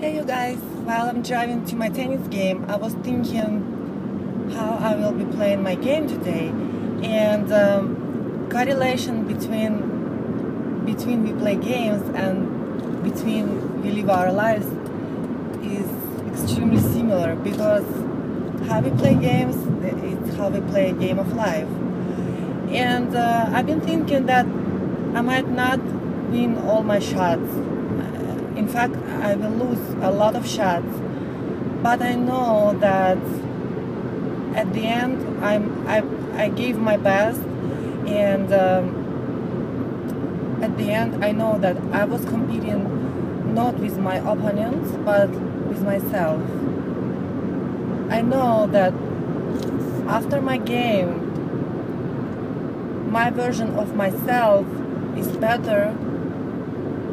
Hey you guys, while I'm driving to my tennis game, I was thinking how I will be playing my game today, and um, correlation between between we play games and between we live our lives is extremely similar because how we play games is how we play a game of life. And uh, I've been thinking that I might not win all my shots in fact, I will lose a lot of shots, but I know that at the end I'm, I, I gave my best, and um, at the end I know that I was competing not with my opponents but with myself. I know that after my game, my version of myself is better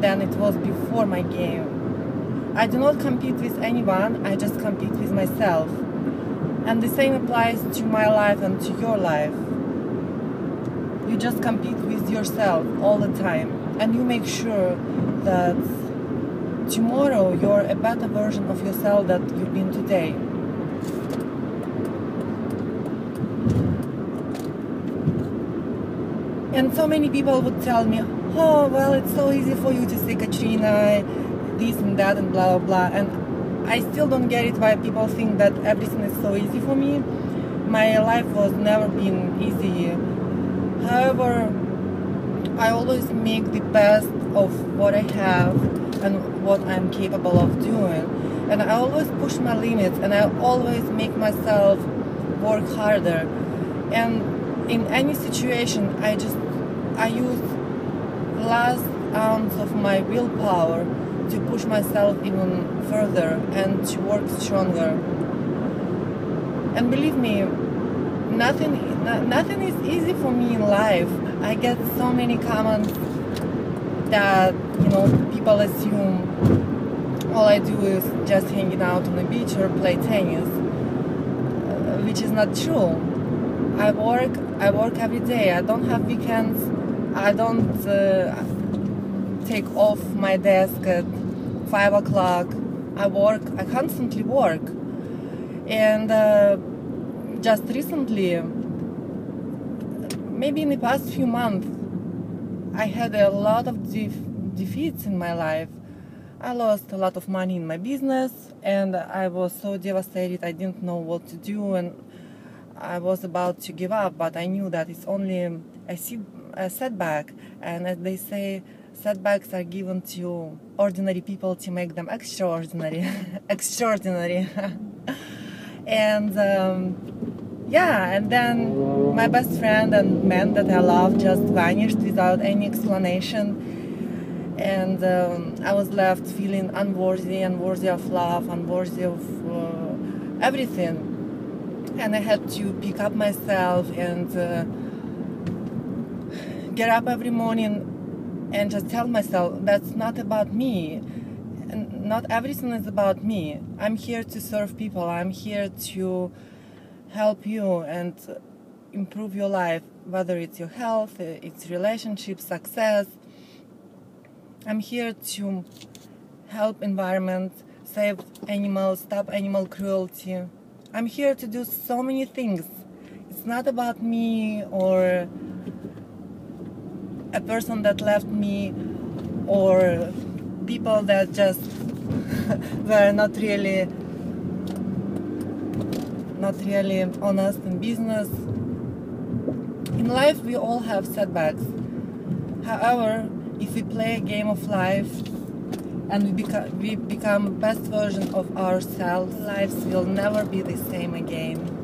than it was before my game. I do not compete with anyone, I just compete with myself. And the same applies to my life and to your life. You just compete with yourself all the time and you make sure that tomorrow you're a better version of yourself that you've been today. And so many people would tell me, oh, well, it's so easy for you to say Katrina, this and that and blah, blah, blah. And I still don't get it why people think that everything is so easy for me. My life was never been easy. However, I always make the best of what I have and what I'm capable of doing. And I always push my limits and I always make myself work harder. And in any situation, I just I use last ounce of my willpower to push myself even further and to work stronger. And believe me, nothing nothing is easy for me in life. I get so many comments that you know people assume all I do is just hanging out on the beach or play tennis, uh, which is not true. I work I work every day. I don't have weekends. I don't uh, take off my desk at five o'clock. I work. I constantly work, and uh, just recently, maybe in the past few months, I had a lot of def- defeats in my life. I lost a lot of money in my business, and I was so devastated. I didn't know what to do, and I was about to give up. But I knew that it's only a a setback, and as they say, setbacks are given to ordinary people to make them extraordinary, extraordinary. and um, yeah, and then my best friend and man that I love just vanished without any explanation, and um, I was left feeling unworthy, unworthy of love, unworthy of uh, everything. And I had to pick up myself and. Uh, get up every morning and just tell myself that's not about me. And not everything is about me. I'm here to serve people. I'm here to help you and improve your life whether it's your health it's relationship success. I'm here to help environment save animals stop animal cruelty. I'm here to do so many things. It's not about me or a person that left me or people that just were not really not really honest in business. In life we all have setbacks. However if we play a game of life and we become we become best version of ourselves lives will never be the same again